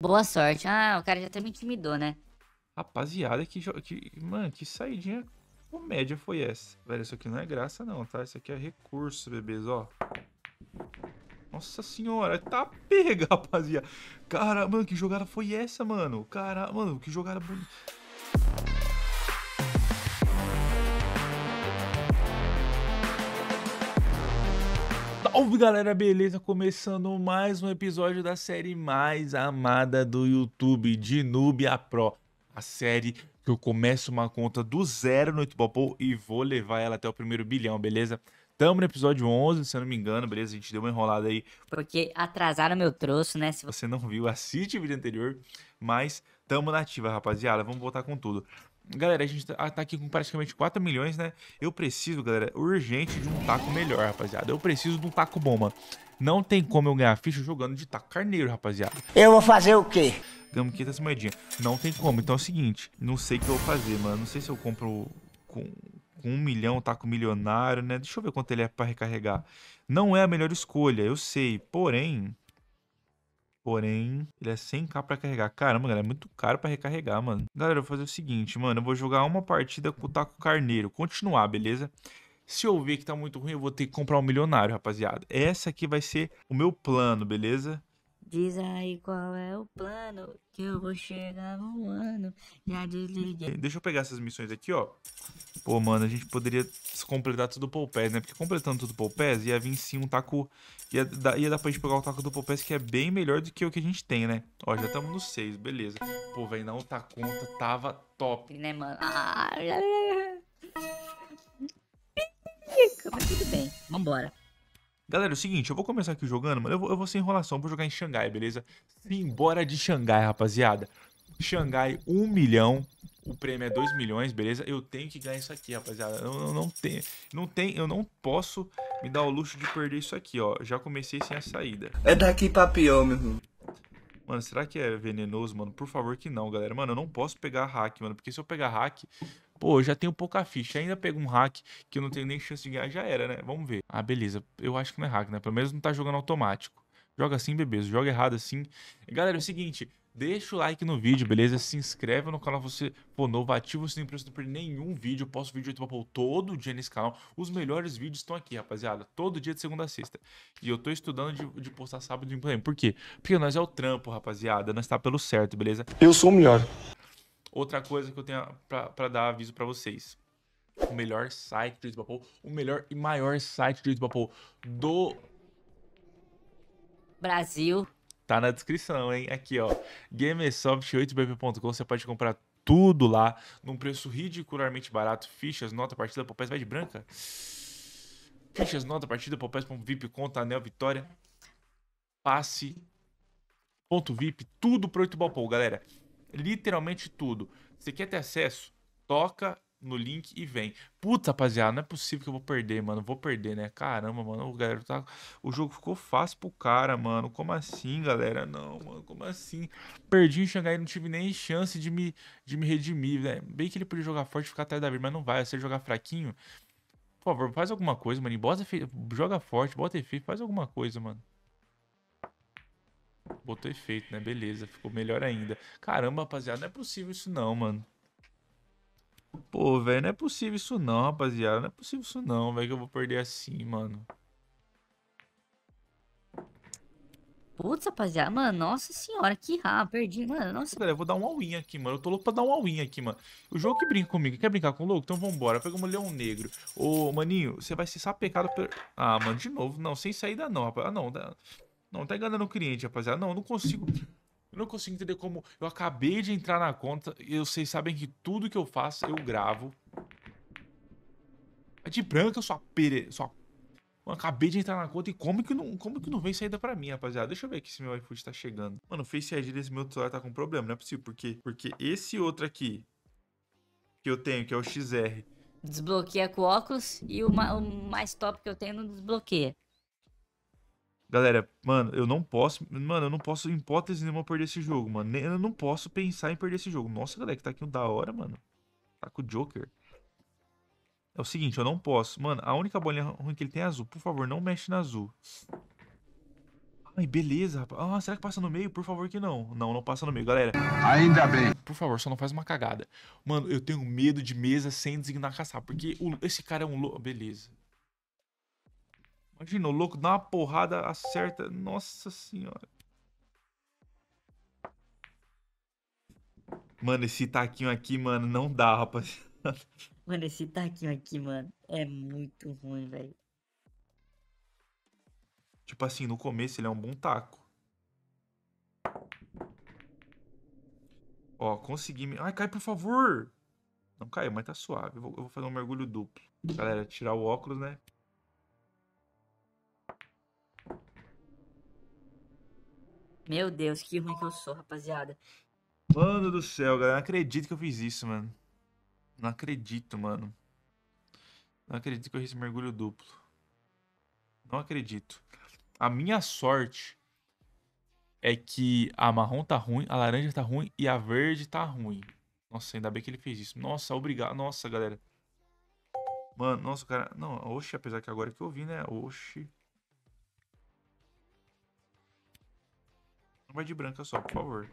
Boa sorte. Ah, o cara já até me intimidou, né? Rapaziada, que, que mano, que saidinha comédia foi essa? Velho, isso aqui não é graça não, tá? Isso aqui é recurso, bebês, ó. Nossa senhora, tá pega, rapaziada. Cara, mano, que jogada foi essa, mano? Cara, mano, que jogada bonita. Salve galera, beleza? Começando mais um episódio da série mais amada do YouTube, de Nubia Pro. A série que eu começo uma conta do zero no Itubopou e vou levar ela até o primeiro bilhão, beleza? Tamo no episódio 11, se eu não me engano, beleza? A gente deu uma enrolada aí. Porque atrasaram meu troço, né? Se você não viu, assiste o vídeo anterior. Mas tamo na ativa, rapaziada. Vamos voltar com tudo. Galera, a gente tá, tá aqui com praticamente 4 milhões, né? Eu preciso, galera, urgente de um taco melhor, rapaziada. Eu preciso de um taco bomba. Não tem como eu ganhar ficha jogando de taco carneiro, rapaziada. Eu vou fazer o quê? Ganhamos 500 moedinhas. Não tem como. Então é o seguinte, não sei o que eu vou fazer, mano. Não sei se eu compro com, com um milhão, taco milionário, né? Deixa eu ver quanto ele é pra recarregar. Não é a melhor escolha, eu sei. Porém, Porém, ele é 100k pra carregar. Caramba, galera, é muito caro pra recarregar, mano. Galera, eu vou fazer o seguinte, mano. Eu vou jogar uma partida com o Taco Carneiro. Continuar, beleza? Se eu ver que tá muito ruim, eu vou ter que comprar um milionário, rapaziada. Essa aqui vai ser o meu plano, beleza? Diz aí qual é o plano que eu vou chegar no ano. Já desliguei. Deixa eu pegar essas missões aqui, ó. Pô, mano, a gente poderia completar tudo o Paul né? Porque completando tudo o Paul ia vir sim um taco... Ia dar, ia dar pra gente pegar o taco do Paul que é bem melhor do que o que a gente tem, né? Ó, já estamos no 6, beleza. Pô, velho, não tá conta, tava top. Né, mano? Ah, mas tudo bem, vambora. Galera, é o seguinte, eu vou começar aqui jogando, mano. Eu vou, eu vou sem enrolação, vou jogar em Xangai, beleza? Sim, bora de Xangai, rapaziada. Xangai, 1 milhão o prêmio é 2 milhões, beleza? Eu tenho que ganhar isso aqui, rapaziada. Eu, eu não tenho, não tem, eu não posso me dar o luxo de perder isso aqui, ó. Já comecei sem a saída. É daqui pra pior, meu irmão. Mano, será que é venenoso, mano? Por favor que não, galera. Mano, eu não posso pegar hack, mano. Porque se eu pegar hack, pô, eu já tenho pouca ficha. Ainda pego um hack que eu não tenho nem chance de ganhar, já era, né? Vamos ver. Ah, beleza. Eu acho que não é hack, né? Pelo menos não tá jogando automático. Joga assim, bebês. Joga errado assim. Galera, é o seguinte. Deixa o like no vídeo, beleza? Se inscreve no canal se você for novo, ativa o sininho pra você não perder nenhum vídeo. Eu posto vídeo de Papo todo dia nesse canal. Os melhores vídeos estão aqui, rapaziada. Todo dia de segunda a sexta. E eu tô estudando de, de postar sábado em pleno. Por quê? Porque nós é o trampo, rapaziada. Nós tá pelo certo, beleza? Eu sou o melhor. Outra coisa que eu tenho pra, pra dar aviso pra vocês. O melhor site do Papo, o melhor e maior site do Papo do Brasil Tá na descrição, hein? Aqui, ó. Gamesoft8bp.com. Você pode comprar tudo lá num preço ridicularmente barato. Fichas, nota, partida, Popés vai de branca. Fichas, nota, partida, Popés, VIP, conta, anel, vitória. Passe, ponto VIP, tudo pro 8 Ball galera. Literalmente tudo. Você quer ter acesso? Toca no link e vem. Puta, rapaziada, não é possível que eu vou perder, mano. Vou perder, né? Caramba, mano. O, galera, tá... o jogo ficou fácil pro cara, mano. Como assim, galera? Não, mano. Como assim? Perdi em Xangai não tive nem chance de me, de me redimir, velho. Bem que ele podia jogar forte e ficar atrás da vida, mas não vai. Se ele jogar fraquinho, por favor, faz alguma coisa, mano. Bota efe... Joga forte, bota efeito, faz alguma coisa, mano. Botou efeito, né? Beleza, ficou melhor ainda. Caramba, rapaziada, não é possível isso não, mano. Pô, velho, não é possível isso não, rapaziada. Não é possível isso não, velho, que eu vou perder assim, mano. Putz, rapaziada, mano, nossa senhora, que rabo, perdi, mano, nossa. Galera, eu vou dar um all-in aqui, mano, eu tô louco pra dar um all-in aqui, mano. O jogo que brinca comigo, quer brincar com o louco? Então vambora, pega um leão negro. Ô, maninho, você vai ser sapecado per... Ah, mano, de novo, não, sem saída não, rapaz. Ah, não, não, tá enganando o cliente, rapaziada. Não, não consigo... Eu não consigo entender como eu acabei de entrar na conta e vocês sabem que tudo que eu faço eu gravo. É de branca, sua pere... Sua... Eu acabei de entrar na conta e como que não, como que não vem saída pra mim, rapaziada? Deixa eu ver aqui se meu iFood tá chegando. Mano, o Face ID desse meu celular tá com problema, não é possível. Por quê? Porque esse outro aqui que eu tenho, que é o XR... Desbloqueia com óculos e o, o mais top que eu tenho não desbloqueia. Galera, mano, eu não posso. Mano, eu não posso, em hipótese nenhuma, perder esse jogo, mano. Eu não posso pensar em perder esse jogo. Nossa, galera, que tá aqui um da hora, mano. Tá com o Joker. É o seguinte, eu não posso. Mano, a única bolinha ruim que ele tem é azul. Por favor, não mexe na azul. Ai, beleza, rapaz. Ah, será que passa no meio? Por favor que não. Não, não passa no meio, galera. Ainda bem. Por favor, só não faz uma cagada. Mano, eu tenho medo de mesa sem designar caçar, porque o- esse cara é um louco. Beleza. Imagina, o louco dá uma porrada, acerta. Nossa senhora. Mano, esse taquinho aqui, mano, não dá, rapaz. Mano, esse taquinho aqui, mano, é muito ruim, velho. Tipo assim, no começo ele é um bom taco. Ó, consegui. me- Ai, cai, por favor! Não caiu, mas tá suave. Eu vou, eu vou fazer um mergulho duplo. Galera, tirar o óculos, né? Meu Deus, que ruim que eu sou, rapaziada. Mano do céu, galera. Não acredito que eu fiz isso, mano. Não acredito, mano. Não acredito que eu fiz mergulho duplo. Não acredito. A minha sorte é que a marrom tá ruim, a laranja tá ruim e a verde tá ruim. Nossa, ainda bem que ele fez isso. Nossa, obrigado. Nossa, galera. Mano, nossa, o cara. Não, oxe, apesar que agora que eu vi, né? Oxe. Vai de branca só, por favor.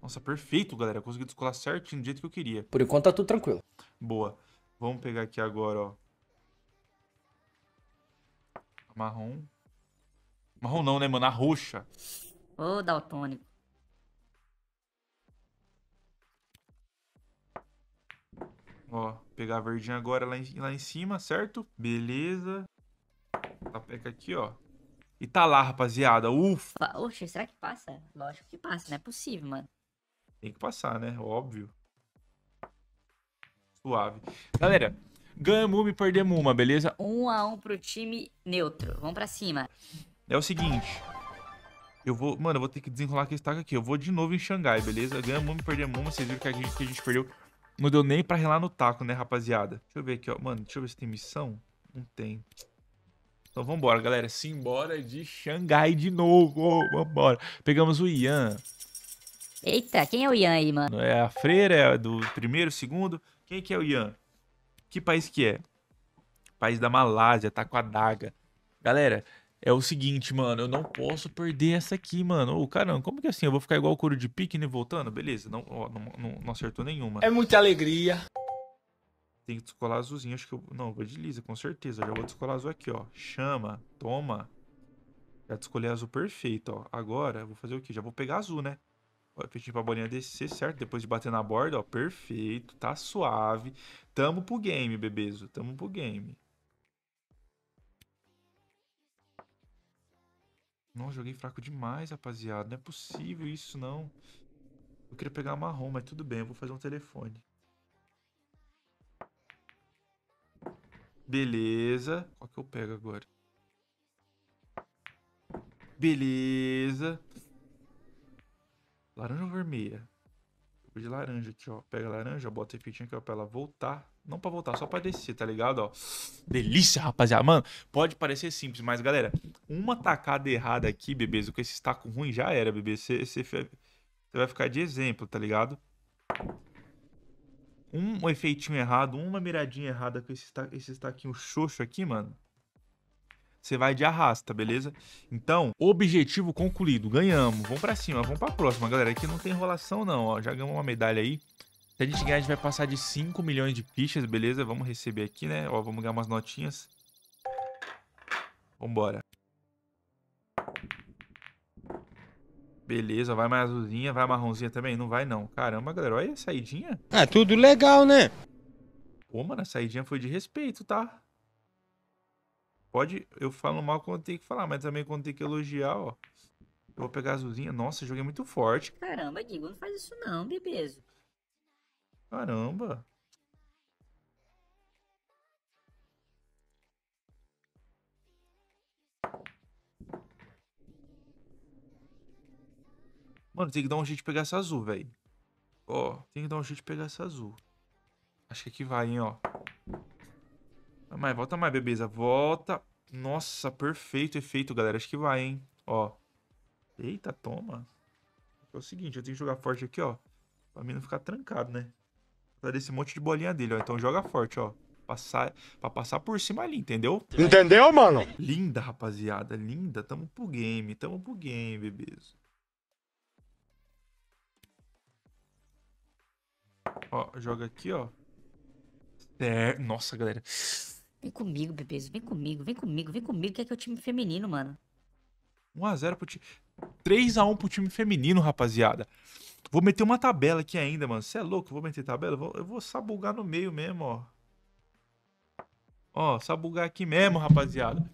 Nossa, perfeito, galera. Consegui descolar certinho do jeito que eu queria. Por enquanto tá tudo tranquilo. Boa. Vamos pegar aqui agora, ó. Marrom. Marrom não, né, mano? A roxa. Ô, daltônico. Ó, pegar a verdinha agora lá em, lá em cima, certo? Beleza. Tapeca aqui, ó. E tá lá, rapaziada. Ufa. Fa- Oxe, será que passa? Lógico que passa, não é possível, mano. Tem que passar, né? Óbvio. Suave. Galera, ganhamos uma e perdemos uma, beleza? Um a um pro time neutro. Vamos pra cima. É o seguinte. Eu vou. Mano, eu vou ter que desenrolar aquele taco aqui. Eu vou de novo em Xangai, beleza? Ganhamos uma e perdemos uma. Vocês viram que a gente, que a gente perdeu. Não deu nem pra relar no taco, né, rapaziada? Deixa eu ver aqui, ó. Mano, deixa eu ver se tem missão. Não tem. Então vambora, galera. Simbora de Xangai de novo. Vambora. Pegamos o Ian. Eita, quem é o Ian aí, mano? É a freira, é do primeiro, segundo. Quem que é o Ian? Que país que é? País da Malásia, tá com a daga. Galera, é o seguinte, mano, eu não posso perder essa aqui, mano. Ô, caramba, como que é assim? Eu vou ficar igual o couro de pique, né, voltando? Beleza, não, ó, não, não, não acertou nenhuma. É muita alegria. Tem que descolar azulzinho, acho que eu... Não, vou de lisa, com certeza. Já vou descolar azul aqui, ó. Chama, toma. Já descolhi azul perfeito, ó. Agora, vou fazer o quê? Já vou pegar azul, né? Pedindo pra bolinha descer, certo? Depois de bater na borda, ó. Perfeito, tá suave. Tamo pro game, bebezo. Tamo pro game. Nossa, joguei fraco demais, rapaziada. Não é possível isso, não. Eu queria pegar marrom, mas tudo bem. Eu vou fazer um telefone. Beleza. Qual que eu pego agora? Beleza. Laranja ou vermelha? De laranja aqui, ó. Pega a laranja, bota o efeitinho aqui, ó, pra ela voltar. Não pra voltar, só pra descer, tá ligado, ó? Delícia, rapaziada. Mano, pode parecer simples, mas, galera, uma tacada errada aqui, bebês, com esse taco ruim já era, bebê. Você vai ficar de exemplo, tá ligado? Um efeitinho errado, uma miradinha errada com esse, esse taquinho xoxo aqui, mano. Você vai de arrasta, beleza? Então, objetivo concluído. Ganhamos. Vamos pra cima, vamos pra próxima, galera. Aqui não tem enrolação, não, ó. Já ganhamos uma medalha aí. Se a gente ganhar, a gente vai passar de 5 milhões de fichas, beleza? Vamos receber aqui, né? Ó, vamos ganhar umas notinhas. Vambora. Beleza, vai mais azulzinha, vai marronzinha também? Não vai, não. Caramba, galera, olha a saidinha. É tudo legal, né? Pô, mano, a saidinha foi de respeito, tá? Pode, eu falo mal quando tem que falar, mas também quando tem que elogiar, ó. Eu vou pegar a azulzinha. Nossa, joguei muito forte. Caramba, Digo, não faz isso não, bebezo. Caramba. Mano, tem que dar um jeito de pegar essa azul, velho. Ó, tem que dar um jeito de pegar essa azul. Acho que aqui vai, hein, ó. Volta mais, volta mais, bebeza. Volta. Nossa, perfeito efeito, galera. Acho que vai, hein. Ó. Eita, toma. É o seguinte, eu tenho que jogar forte aqui, ó. Pra mim não ficar trancado, né? Vai desse monte de bolinha dele, ó. Então joga forte, ó. Passar, pra passar por cima ali, entendeu? Entendeu, mano? Linda, rapaziada. Linda. Tamo pro game. Tamo pro game, bebês. Ó, joga aqui, ó. É, nossa, galera. Vem comigo, bebês. Vem comigo, vem comigo, vem comigo, que é que é o time feminino, mano. 1x0 pro time. 3x1 pro time feminino, rapaziada. Vou meter uma tabela aqui ainda, mano. Você é louco? Vou meter tabela? Eu vou, eu vou sabugar no meio mesmo, ó. Ó, sabugar aqui mesmo, rapaziada.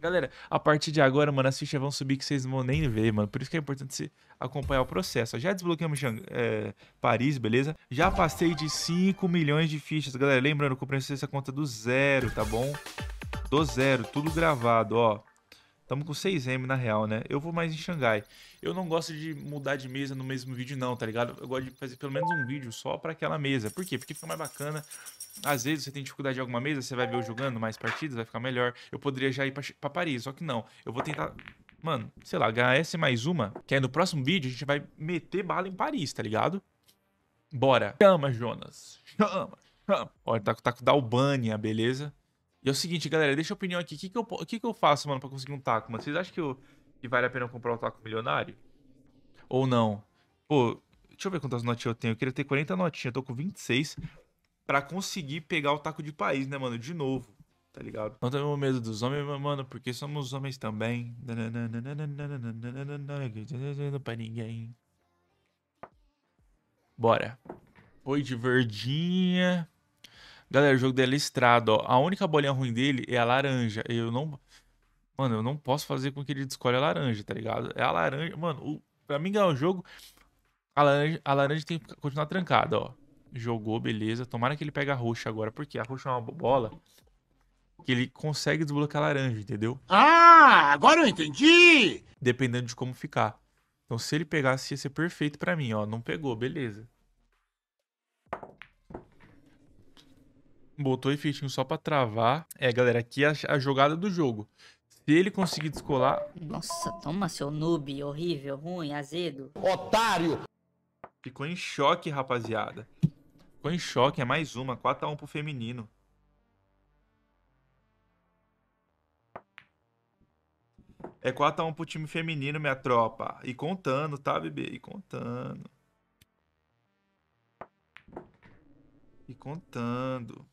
Galera, a partir de agora, mano, as fichas vão subir que vocês não vão nem ver, mano. Por isso que é importante você acompanhar o processo. Já desbloqueamos é, Paris, beleza? Já passei de 5 milhões de fichas, galera. Lembrando, comprei essa conta do zero, tá bom? Do zero, tudo gravado, ó. Tamo com 6M na real, né? Eu vou mais em Xangai. Eu não gosto de mudar de mesa no mesmo vídeo, não, tá ligado? Eu gosto de fazer pelo menos um vídeo só pra aquela mesa. Por quê? Porque fica mais bacana. Às vezes você tem dificuldade em alguma mesa, você vai ver eu jogando mais partidas, vai ficar melhor. Eu poderia já ir pra Paris, só que não. Eu vou tentar, mano, sei lá, essa mais uma, que aí no próximo vídeo a gente vai meter bala em Paris, tá ligado? Bora. Chama, Jonas. Chama, chama. Olha, tá, tá com Dalbânia, beleza? E é o seguinte, galera, deixa a opinião aqui. O que, que, eu, que, que eu faço, mano, pra conseguir um taco, mano? Vocês acham que, eu, que vale a pena comprar um taco milionário? Ou não? Pô, deixa eu ver quantas notinhas eu tenho. Eu queria ter 40 notinhas, eu tô com 26 pra conseguir pegar o taco de país, né, mano? De novo, tá ligado? Não temos medo dos homens, mano, porque somos homens também. Pra ninguém. Bora. Oi de verdinha. Galera, o jogo dele é listrado, ó. A única bolinha ruim dele é a laranja. Eu não... Mano, eu não posso fazer com que ele escolha a laranja, tá ligado? É a laranja... Mano, o... pra mim ganhar o jogo, a laranja, a laranja tem que continuar trancada, ó. Jogou, beleza. Tomara que ele pegue a roxa agora, porque a roxa é uma bola que ele consegue desbloquear a laranja, entendeu? Ah, agora eu entendi! Dependendo de como ficar. Então, se ele pegasse, ia ser perfeito pra mim, ó. Não pegou, beleza. Botou efeitinho só pra travar. É, galera, aqui é a, a jogada do jogo. Se ele conseguir descolar... Nossa, toma seu noob, horrível, ruim, azedo. Otário! Ficou em choque, rapaziada. Ficou em choque, é mais uma. 4x1 pro feminino. É 4x1 pro time feminino, minha tropa. E contando, tá, bebê? E contando. E contando.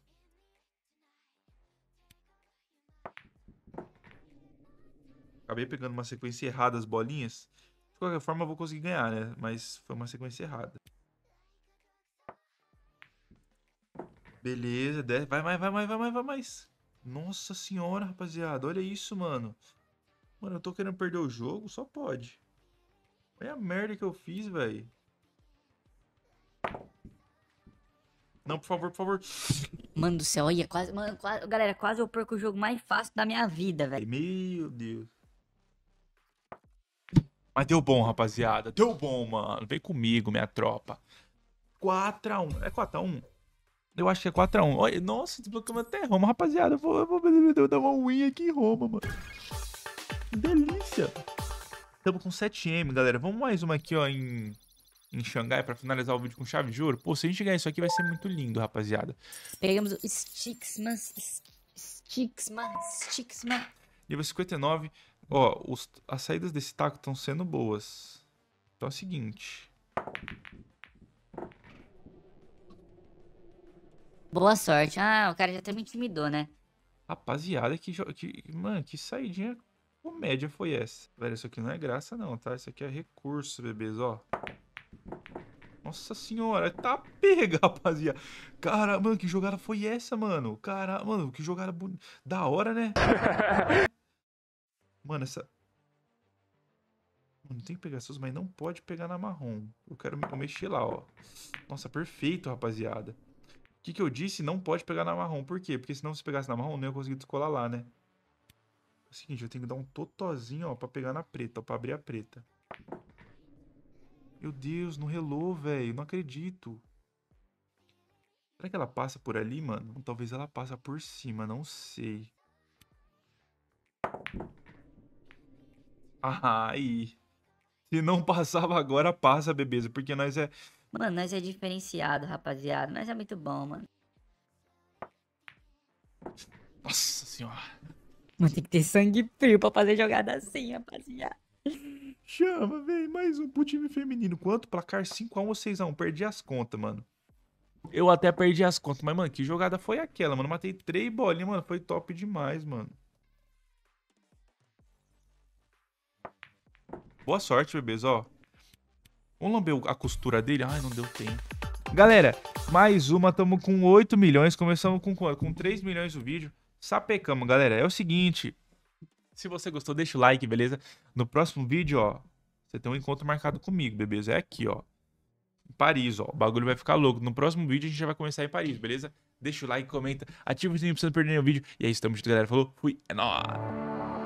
Acabei pegando uma sequência errada as bolinhas. De qualquer forma, eu vou conseguir ganhar, né? Mas foi uma sequência errada. Beleza, desce. Vai mais, vai mais, vai mais, vai mais. Nossa senhora, rapaziada. Olha isso, mano. Mano, eu tô querendo perder o jogo? Só pode. Olha a merda que eu fiz, velho. Não, por favor, por favor. Mano do céu, olha, quase, mano, quase, galera, quase eu perco o jogo mais fácil da minha vida, velho. Meu Deus. Mas deu bom, rapaziada. Deu bom, mano. Vem comigo, minha tropa. 4x1. É 4x1? Eu acho que é 4x1. Olha, nossa, desbloqueamos até Roma, rapaziada. Eu vou, eu vou, eu vou dar uma win aqui em Roma, mano. Que delícia. Estamos com 7M, galera. Vamos mais uma aqui, ó, em, em Xangai pra finalizar o vídeo com chave de ouro. Pô, se a gente ganhar isso aqui vai ser muito lindo, rapaziada. Pegamos o Stixman, Stixman, Stixman. Nível 59. Ó, os, as saídas desse taco estão sendo boas. Então é o seguinte. Boa sorte. Ah, o cara já até me intimidou, né? Rapaziada, que, que Mano, que saidinha comédia foi essa? Velho, isso aqui não é graça não, tá? Isso aqui é recurso, bebês, ó. Nossa senhora, tá pega, rapaziada. Cara, mano, que jogada foi essa, mano? Cara, mano, que jogada bonita. Da hora, né? Mano, essa... Mano, tem que pegar essas, mas não pode pegar na marrom. Eu quero mexer lá, ó. Nossa, perfeito, rapaziada. O que, que eu disse? Não pode pegar na marrom. Por quê? Porque senão se pegasse na marrom, não ia conseguir descolar lá, né? É o seguinte, eu tenho que dar um totozinho, ó, pra pegar na preta, ó, pra abrir a preta. Meu Deus, não relou, velho. Não acredito. Será que ela passa por ali, mano? Talvez ela passa por cima, não sei. Ai. Se não passava agora, passa, bebeza. Porque nós é. Mano, nós é diferenciado, rapaziada. Nós é muito bom, mano. Nossa senhora. Mano, tem que ter sangue frio pra fazer jogada assim, rapaziada. Chama, véi. Mais um pro time feminino. Quanto? Placar 5x1 ou 6x1? Perdi as contas, mano. Eu até perdi as contas. Mas, mano, que jogada foi aquela, mano? Matei três bolinhas, mano. Foi top demais, mano. Boa sorte, bebês, ó. Vamos lamber a costura dele? Ai, não deu tempo. Galera, mais uma. Tamo com 8 milhões. Começamos com? Com 3 milhões o vídeo. Sapecamos, galera. É o seguinte. Se você gostou, deixa o like, beleza? No próximo vídeo, ó, você tem um encontro marcado comigo, beleza? É aqui, ó. Em Paris, ó. O bagulho vai ficar louco. No próximo vídeo a gente já vai começar em Paris, beleza? Deixa o like, comenta, ativa o sininho pra você não perder nenhum vídeo. E é isso, tamo junto, galera. Falou, fui, é nóis!